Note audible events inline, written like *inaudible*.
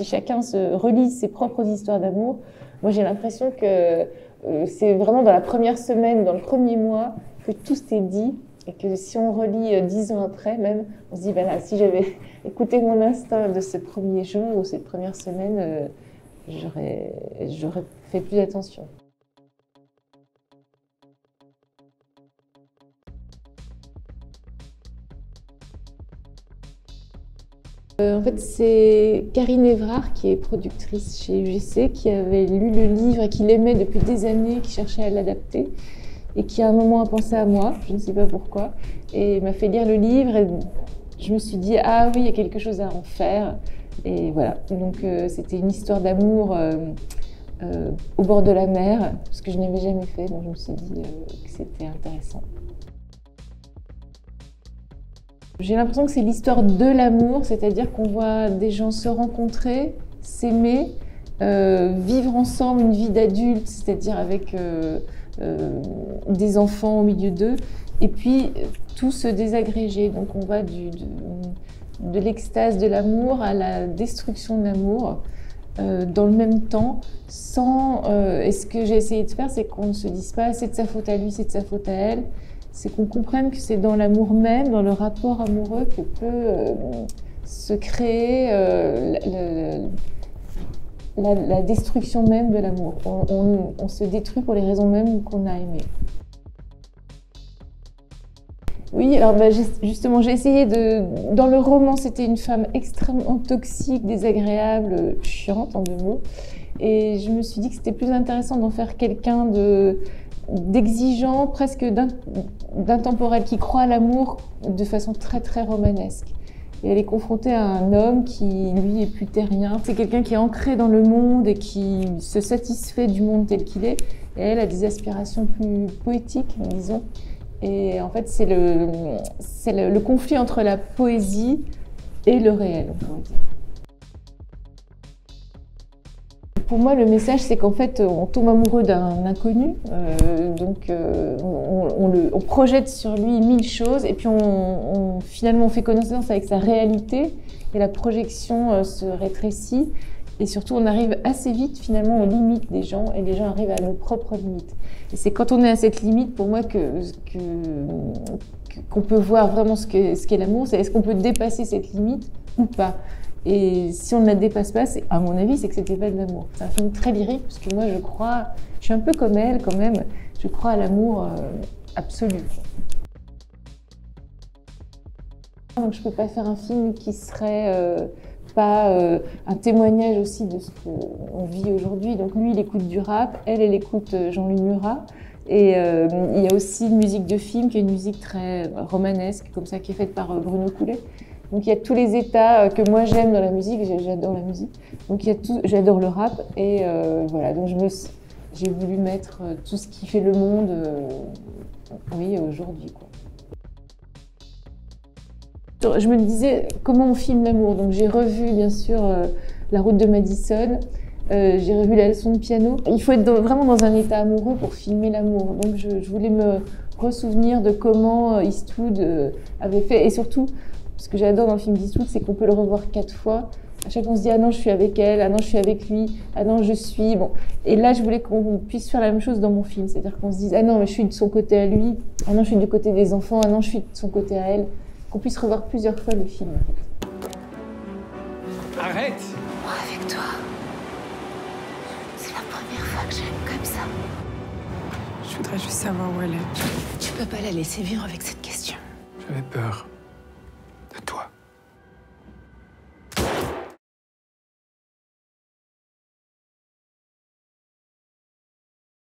si chacun se relit ses propres histoires d'amour, moi j'ai l'impression que euh, c'est vraiment dans la première semaine, dans le premier mois, que tout s'est dit et que si on relit euh, dix ans après, même, on se dit, ben là, si j'avais *laughs* écouté mon instinct de ce premier jour ou cette première semaine, euh, j'aurais, j'aurais fait plus attention. Euh, en fait, c'est Karine Evrard, qui est productrice chez UGC, qui avait lu le livre et qui l'aimait depuis des années, qui cherchait à l'adapter et qui à un moment a pensé à moi, je ne sais pas pourquoi, et m'a fait lire le livre et je me suis dit ah oui, il y a quelque chose à en faire. Et voilà, donc euh, c'était une histoire d'amour euh, au bord de la mer, ce que je n'avais jamais fait, donc je me suis dit que c'était intéressant. J'ai l'impression que c'est l'histoire de l'amour, c'est-à-dire qu'on voit des gens se rencontrer, s'aimer, euh, vivre ensemble une vie d'adulte, c'est-à-dire avec euh, euh, des enfants au milieu d'eux, et puis tout se désagréger. Donc on va de, l'extase de l'amour à la destruction de l'amour. dans le même temps, sans. et ce que j'ai essayé de faire, c'est qu'on ne se dise pas c'est de sa faute à lui, c'est de sa faute à elle, c'est qu'on comprenne que c'est dans l'amour même, dans le rapport amoureux que peut euh, se créer euh, la, destruction même de l'amour. On, se détruit pour les raisons mêmes qu'on a aimé. Oui, alors bah, justement, j'ai essayé de. Dans le roman, c'était une femme extrêmement toxique, désagréable, chiante en deux mots. Et je me suis dit que c'était plus intéressant d'en faire quelqu'un de d'exigeant, presque d'intemporel, qui croit à l'amour de façon très très romanesque. Et elle est confrontée à un homme qui, lui, est plus terrien. C'est quelqu'un qui est ancré dans le monde et qui se satisfait du monde tel qu'il est. Et elle a des aspirations plus poétiques, disons. Et en fait, c'est le, le, le conflit entre la poésie et le réel, on pourrait dire. Pour moi, le message, c'est qu'en fait, on tombe amoureux d'un inconnu, euh, donc euh, on, projette sur lui mille choses, et puis on, finalement on fait connaissance avec sa réalité, et la projection euh, se rétrécit, et surtout on arrive assez vite finalement aux limites des gens, et les gens arrivent à nos propres limites. Et c'est quand on est à cette limite, pour moi, que, qu'on peut voir vraiment ce qu'est ce l'amour, c'est est-ce qu'on peut dépasser cette limite ou pas. Et si on ne la dépasse pas, à mon avis, c'est que c'était pas de l'amour. C'est un film très lyrique, parce que moi, je crois, je suis un peu comme elle quand même, je crois à l'amour euh, absolu. Donc je peux pas faire un film qui serait euh, pas euh, un témoignage aussi de ce qu'on vit aujourd'hui. Donc lui, il écoute du rap, elle, elle écoute Jean-Louis Murat. Et il y a aussi une musique de film qui est une musique très romanesque, comme ça, qui est faite par Bruno Coulet. Donc il y a tous les états euh, que moi j'aime dans la musique, j'adore la musique. Donc il y a tout, j'adore le rap et euh, voilà. Donc je me, j'ai voulu mettre euh, tout ce qui fait le monde, oui, aujourd'hui. Je me disais comment on filme l'amour? Donc j'ai revu bien sûr La route de Madison. j'ai revu la leçon de piano. Il faut être vraiment dans un état amoureux pour filmer l'amour. Donc je, voulais me ressouvenir de comment Eastwood avait fait et surtout ce que j'adore dans le film d'Eastwood, c'est qu'on peut le revoir quatre fois. À chaque fois, on se dit ah non, je suis avec elle, ah non, je suis avec lui, ah non, je suis bon. Et là, je voulais qu'on puisse faire la même chose dans mon film, c'est-à-dire qu'on se dise ah non, mais je suis de son côté à lui, ah non, je suis du côté des enfants, ah non, je suis de son côté à elle, qu'on puisse revoir plusieurs fois le film. Arrête Moi avec toi, c'est la première fois que j'aime comme ça. Je voudrais juste savoir où elle est. Tu peux pas la laisser vivre avec cette question. J'avais peur.